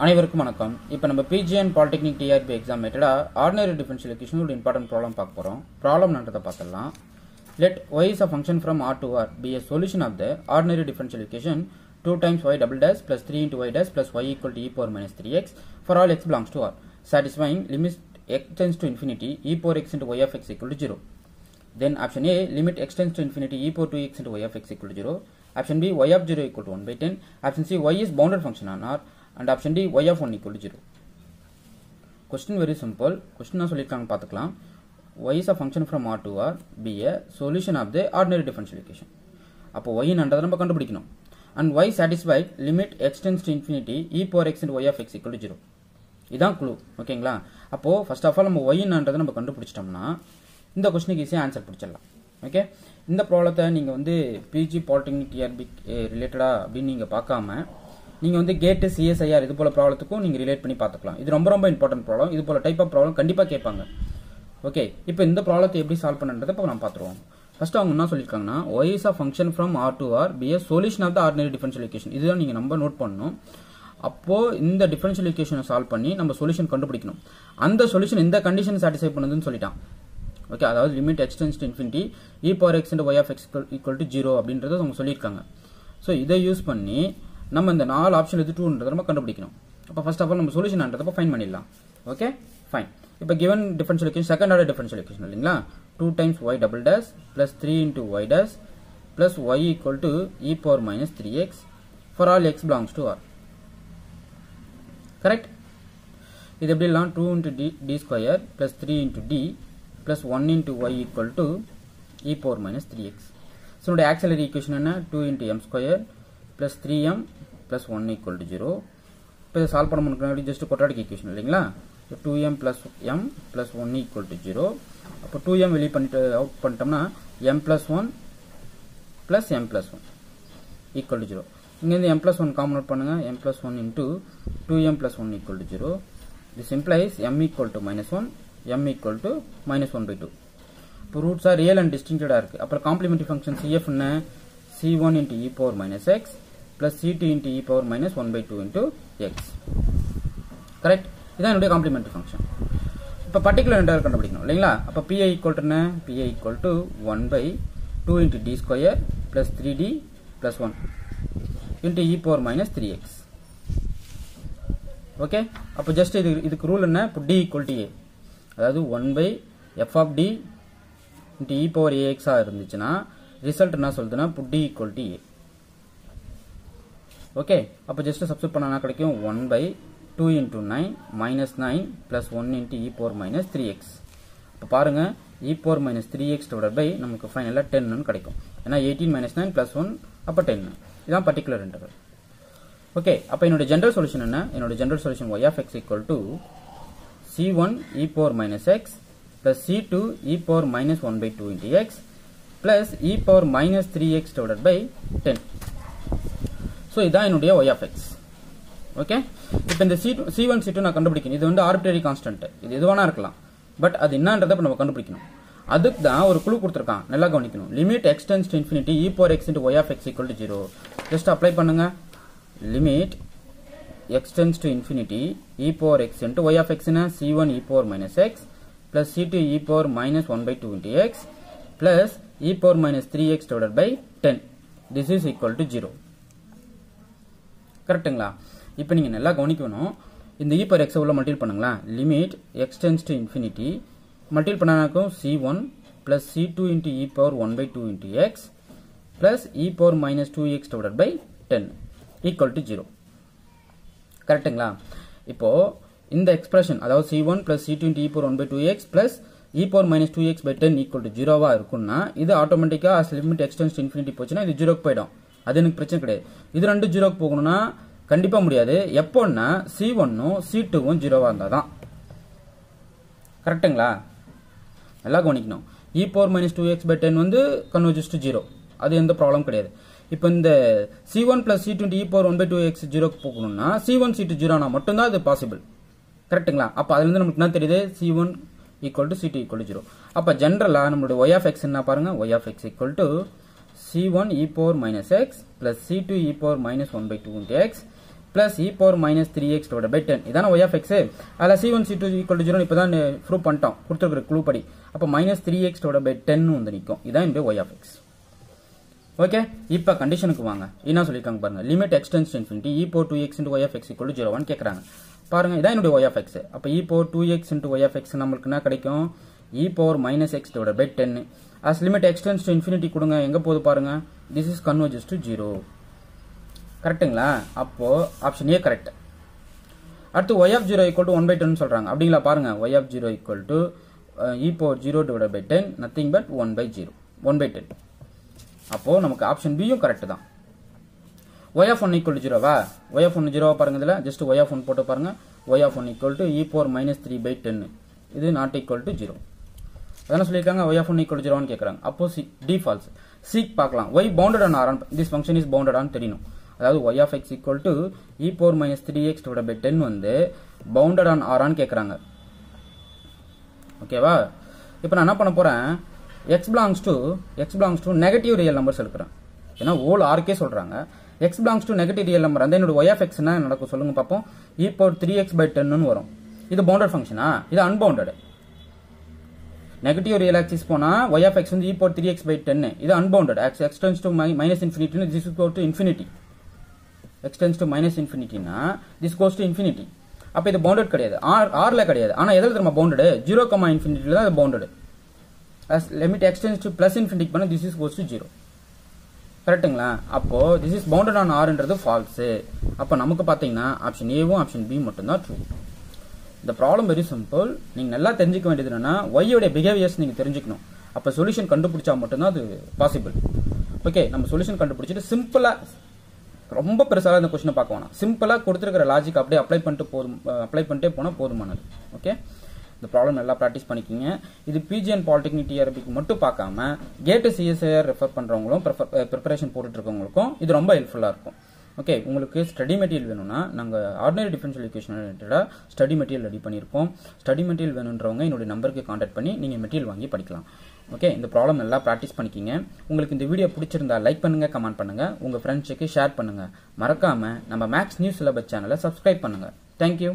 அனைவருக்கும் வணக்கம் இப்போ நம்ம பிஜிஎன் polytechnic TRB exam மெத்தடா ordinary differential equation important problem பார்க்க போகிறோம் ப்ராப்ளம்ன்றதை பார்த்துடலாம் let y is a function from R to R be a solution of the ordinary differential equation two times y double dash plus three into y dash plus y equal to e power minus three x for all x belongs to R satisfying limit x tends to infinity e power x into y of x equal to zero Then option A, limit x tends to infinity e power 2x into y of x equal to 0. Option B, y of 0 equal to 1 by 10. Option C, y is bounded function on R. And option D, y of 1 equal to 0. Question very simple. Question நான் சொல்லியிருக்காங்க பார்த்துக்கலாம் y is a function from R to R be a solution of the ordinary differential equation. அப்போ y நன்றதை நம்ம கண்டுபிடிக்கணும் and y satisfied limit x tends to infinity e power x into y of x equal to 0. இதான் குழு ஓகேங்களா அப்போ first of all நம்ம y என்னன்றதை நம்ம கண்டுபிடிச்சிட்டோம்னா இந்த கொஸ்டினுக்கு ஈஸியாக ஆன்சர் பிடிச்சிடலாம் ஓகே இந்த ப்ராப்ளத்தை நீங்கள் வந்து பிஜி பாலிடெக்னிக் டிஆர்பி ரிலேட்டடாக அப்படின்னு நீங்கள் பார்க்காம நீங்கள் வந்து கேட்டு சிஎஸ்ஐஆர் இது போல ப்ராப்ளத்துக்கும் நீங்கள் ரிலேட் பண்ணி பார்த்துக்கலாம். இது ரொம்ப ரொம்ப இம்பார்ட்டன்ட் ப்ராப்ளம் இது போல டைப் ஆஃப் ப்ராப்ளம் கண்டிப்பாக கேட்பாங்க. ஓகே இப்போ இந்த ப்ராப்ளத்தை எப்படி சால்வ் பண்ணுன்றதை இப்போ நம்ம பார்த்துருவோம். ஃபர்ஸ்ட் அவங்க என்ன சொல்லியிருக்காங்கன்னா y is a function from R to R be a solution of the ordinary differential equation. இதுதான் நீங்கள் நம்ம நோட் பண்ணணும். அப்போ இந்த டிஃபரன்ஷியல் ஈக்குவேஷனை சால்வ் பண்ணி நம்ம சொல்யூஷன் கண்டுபிடிக்கணும். அந்த சொல்யூஷன் இந்த கண்டிஷன் சாட்டிஸ்ஃபை பண்ணுதுன்னு சொல்லிட்டான். ஓகே அதாவது limit x tends to infinity e power x and y of x equal to zero அப்படின்றத அவங்க சொல்லியிருக்காங்க. ஸோ இதை யூஸ் பண்ணி நம்ம இந்த நாலு ஆப்ஷன் எது டூன்றதை நம்ம கண்டுபிடிக்கணும். அப்போ ஃபர்ஸ்ட் ஆஃப் ஆல் நம்ம சொல்யூஷன்ன்றதை ஃபைன் பண்ணிடலாம். ஓகே ஃபைன் இப்போ given differential equation second order differential equation இல்லைங்களா? Two times y double dash plus three into y dash plus y equal to e power minus three x for all x belongs to R correct இது எப்படிலாம் two into D D square plus three into D plus one into y equal to e power minus three x so என்னுடைய auxiliary equation என்ன? Two into m square plus three m plus one equal to zero இப்போ இதை solve பண்ண முன்னாடி just quadratic equation இல்லைங்களா? Two m plus m plus one equal to zero அப்போ two m வெளியே பண்ணிட்டு அவுட் பண்ணிட்டோம்னா m plus one plus m plus one equal to zero இங்கேருந்து m plus one common out பண்ணுங்க. M plus one into two m plus one equal to zero this implies m equal to minus one m equal to minus 1 by 2 இப்போ roots are real and டிஸ்டிங்டடாக இருக்குது அப்புறம் complementary function cf என்ன? C1 into e power minus x plus c2 into e power minus 1 by 2 into x. Correct இதான் என்னுடைய complementary function இப்போ particular integral கண்டுபிடிக்கணும் இல்லைங்களா? அப்போ பிஐ ஈக்குவல் டு என்ன? Pi equal to one by two into D square plus three D plus one into e power minus three x okay அப்போ just இது இதுக்கு ரூல் என்ன? இப்போ டி ஈக்குவல் டு ஏ அதாவது one by f of D into e power ஏஎக்ஸாக இருந்துச்சுன்னா result என்ன சொல்லுதுன்னா இப்போ D equal to A okay அப்போ ஜஸ்ட் சப்ஸ்ட் பண்ணனா கிடைக்கும்? One by two into nine minus nine plus one into e power minus three x இப்போ பாருங்கள் e power minus three x divide by நமக்கு ஃபைனலாக டென்னு கிடைக்கும். ஏன்னா eighteen minus nine plus one அப்போ டென்னு இதான் பர்டிகுலர் இன்டர்வல் ஓகே அப்போ என்னோட ஜென்ரல் சொல்யூஷன் என்ன? என்னோட general solution y of x equal to C one e power minus x plus C two e power minus one by two into x plus e power minus three x divide by ten so இதுதான் என்னுடைய y x okay இப்போ இந்த C two C one C two நான் கண்டுபிடிக்கணும். இது வந்து arbitrary constant இது எதுவானா இருக்கலாம். பட் அது என்னன்றதை இப்போ நம்ம கண்டுபிடிக்கணும். அதுக்கு தான் ஒரு குழு கொடுத்துருக்கான். நல்லா கவனிக்கணும். Limit x tends to infinity e power x into y of x equal to zero just apply பண்ணுங்க. Limit x tends to infinity e power x into y of எக்ஸ்னா C one e power minus x plus C two e power minus one by two into x plus e power minus three x divide by ten this is equal to zero கரெக்ட்டுங்களா இப்போ நீங்கள் நல்லா கவனிக்கணும். இந்த e இ power x உள்ள multiple பண்ணுங்களா லிமிட் x tends to infinity. Multiple பண்ணாக்கும் c1 plus c2 into e power 1 by 2 into x plus e power minus 2x divided by 10 equal to 0 கரெக்ட்டுங்களா இப்போது இந்த எக்ஸ்பிரஷன் அதாவது C one plus C two e power one by two x plus e power minus two x by ten equal to ஜீரோவாக இருக்கும்னா இது ஆட்டோமேட்டிக்காக limit x tends infinity போச்சுன்னா இது ஜீரோக்கு போயிடும். அது எனக்கு பிரச்சனை கிடையாது. இது ரெண்டு ஜீரோக்கு போகணும்னா கண்டிப்பா முடியாது. எப்போன்னா சி ஒன்னும் சி டூவும் ஜீரோவா இருந்தா தான் கரெக்ட்டுங்களா நல்லா கவனிக்கணும். E power minus two x by ten வந்து கன்வர்ஜஸ் டு ஜீரோ அது எந்த ப்ராப்ளம் கிடையாது. இப்போ இந்த C one plus C twenty e power one by two x ஜீரோக்கு போகணும்னா சி ஒன் சி டூ ஜீரோனா மட்டும்தான் அது பாசிபிள் கரெக்ட்டுங்களா அப்போ அதுலேருந்து நமக்கு என்ன தெரியுது? C one equal to C two equal to zero அப்போ ஜென்ரலாக நம்மளுடைய ஒய் ஆஃப் எக்ஸ் என்ன பாருங்க? Y of x equal to C one e power minus x plus C two e power minus one by two into x plus e power minus three x divide ten இதான y of x அதில் C one C two equal to zero இப்போ தான் prove பண்ணிட்டோம். கொடுத்துருக்குற clue படி. அப்போ minus three x divide by வந்து நிற்கும் இதான் என்னுடைய ஒய் ஆஃப் எக்ஸ் ஓகே இப்போ கண்டிஷனுக்கு வாங்க. என்ன சொல்லியிருக்காங்க பாருங்க. Limit x tends infinity e power two x into y of x equal zero one கேட்குறாங்க பாருங்க இதான் என்னுடைய ஒய் ஆஃப் எக்ஸ் அப்போ e power two x into y of x நம்மளுக்கு என்ன கிடைக்கும்? E power minus x divide by ten as limit x tends to infinity கொடுங்க. எங்கே போகுது பாருங்கள் this is converges to zero கரெக்ட்டுங்களா அப்போது ஆப்ஷன் ஏ கரெக்ட் அடுத்து y of zero equal to one by ten சொல்கிறாங்க அப்படிங்களா? பாருங்கள் y of zero equal to e power zero divide by ten nothing but one by zero one by ten அப்போது நமக்கு option பியும் correct தான். Y of one equal to ஜீரோவா y of one ஜீரோவா பாருங்க இதில். ஜஸ்ட் ஒய் ஆஃப் ஒன் போட்டு பாருங்கள் y of one equal to e power minus three by டென்னு இது நாட் ஈக்குவல் டு ஜீரோ அதான சொல்லியிருக்காங்க ஒய் ஆஃப் ஒன் ஈக்குவல் ஜீரோன்னு கேட்குறாங்க அப்போ சி டி ஃபால்ஸ் சீக் பார்க்கலாம் y bounded on R this function is bounded on தெரியணும் அதாவது y of x equal to e power minus three x divide by ten வந்து பவுண்டட் ஆன் ஆரான்னு கேட்குறாங்க ஓகேவா இப்போ நான் என்ன பண்ண போகிறேன் x belongs to x belongs to negative real numbers எடுக்கிறேன். ஏன்னா ஓல் ஆர்க்கே சொல்கிறாங்க x belongs to negative real number அந்த என்னோட ஒய் ஆஃப் எக்ஸ்னா நடக்கும்? சொல்லுங்க பார்ப்போம் e power three x by டென்னு வரும். இது பவுண்டட் ஃபங்க்ஷனா இது அன்பவுண்டட் நெகட்டிவ் ரியல் ஆக்சிஸ் போனா ஒய் ஆஃப் எக்ஸ் வந்து e power three x by ten இது unbounded x extends to minus infinity this is to infinity extends to minus இன்ஃபினிட்டினா this goes to infinity அப்போ இது bounded கிடையாது. R ஆரில் கிடையாது. ஆனால் எதில் திரும்ப பவுண்டடு ஜீரோ கமா இன்ஃபினிட்டியில் தான் அது bounded as limit x tends to plus infinity பண்ண திஸ் இஸ் goes to 0 கரெக்ட்டுங்களா? அப்போது திஸ் இஸ் பவுண்டட் ஆன் rன்றது ஃபால்ஸு அப்போ நமக்கு பார்த்தீங்கன்னா ஆப்ஷன் ஏவும் ஆப்ஷன் பி மட்டும்தான் ட்ரூ இந்த ப்ராப்ளம் வெரி சிம்பிள் நீங்கள் நல்லா தெரிஞ்சுக்க வேண்டியது என்னன்னா ஒய்யோட பிஹேவியர்ஸ் நீங்கள் தெரிஞ்சுக்கணும். அப்போ சொல்யூஷன் கண்டுபிடிச்சா மட்டும்தான் அது பாசிபிள் ஓகே நம்ம சொல்யூஷன் கண்டுபிடிச்சிட்டு சிம்பிளாக ரொம்ப பெருசாக இந்த கொஸ்டினை பார்க்க வேணாம். சிம்பிளாக கொடுத்துருக்கிற லாஜிக் அப்படியே அப்ளை பண்ணிட்டு போதும் அப்ளை பண்ணிட்டே போனால் போதுமானது. ஓகே இந்த ப்ராப்ளம் நல்லா ப்ராக்டிஸ் பண்ணிக்கிங்க. இது பிஜிஎன் பாலிடெக்னிக் டிஆர்பிக்கு மட்டும் பார்க்காம கேட்டு சிஎஸ்ஐஆர் ரெஃபர் பண்ணுறவங்களும் ப்ரிப்பரேஷன் போட்டுட்டு இருக்கவங்களுக்கும் இது ரொம்ப ஹெல்ப்ஃபுல்லாக இருக்கும். ஓகே உங்களுக்கு ஸ்டடி மெட்டீரியல் வேணும்னா நாங்கள் ஆர்டினரி டிஃபரன்ஷியல் எஜுகேஷன் ரிலேட்டடாக ஸ்டடி மெட்டீரியல் ரெடி பண்ணியிருக்கோம் ஸ்டடி மெட்டீரியல் வேணுன்றவங்க என்னுடைய நம்பருக்கு காண்டாக்ட் பண்ணி நீங்கள் மெட்டீரியல் வாங்கி படிக்கலாம். ஓகே இந்த ப்ராப்ளம் நல்லா ப்ராக்டிஸ் பண்ணிக்கிங்க. உங்களுக்கு இந்த வீடியோ பிடிச்சிருந்தா லைக் பண்ணுங்கள் கமெண்ட் பண்ணுங்கள் உங்கள் ஃப்ரெண்ட்ஸுக்கு ஷேர் பண்ணுங்க. மறக்காமல் நம்ம மேக்ஸ் நியூஸ் சிலபஸ் சேனலை சப்ஸ்கிரைப் பண்ணுங்க. Thank you